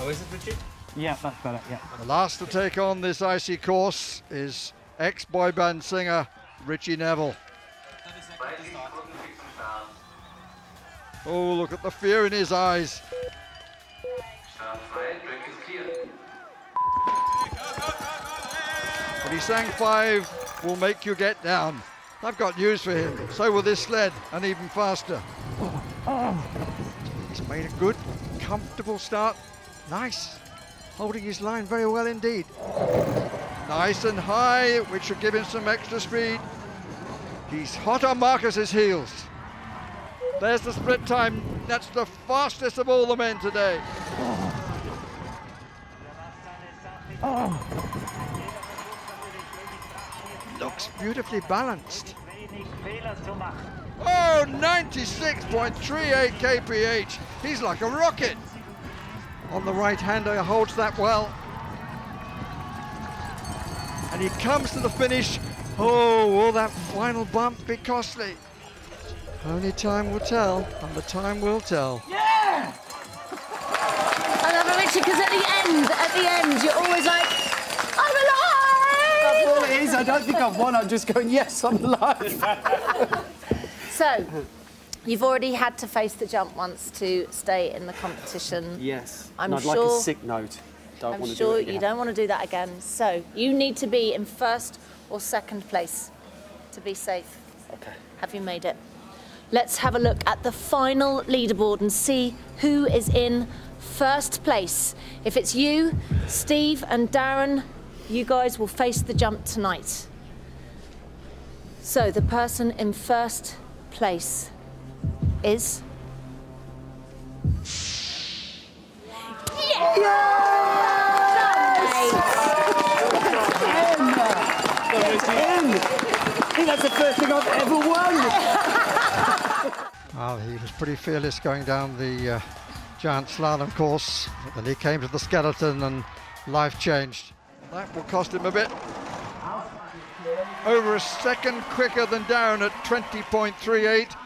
Oh, is it Ritchie? Yeah, that's better. Yeah. The last to take on this icy course is ex-boy band singer Ritchie Neville. Oh, look at the fear in his eyes. But he sang five will make you get down. I've got news for him. So will this sled, and even faster. He's made a good, comfortable start. Nice. Holding his line very well indeed. Nice and high, which should give him some extra speed. He's hot on Marcus's heels. There's the split time. That's the fastest of all the men today. Oh, Looks beautifully balanced. Oh, 96.38 kph. He's like a rocket. On the right hander, holds that well. And he comes to the finish. Oh, will that final bump be costly? Only time will tell, and the time will tell. Yeah! I love it, Richard, because at the end, at the end, you're always like, I'm alive! That's all it is. I don't think I've won. I'm just going, yes, I'm alive. so, you've already had to face the jump once to stay in the competition. Yes. I'm and I'd sure- like a sick note. Don't I'm want to sure do you don't want to do that again. So, you need to be in first or second place to be safe. Okay. Have you made it? Let's have a look at the final leaderboard and see who is in first place. If it's you, Steve and Darren, you guys will face the jump tonight. So the person in first place is. I think that's the first thing I've ever won. Well, he was pretty fearless going down the uh, giant slalom of course, and he came to the skeleton and life changed. That will cost him a bit. Over a second quicker than down at 20.38.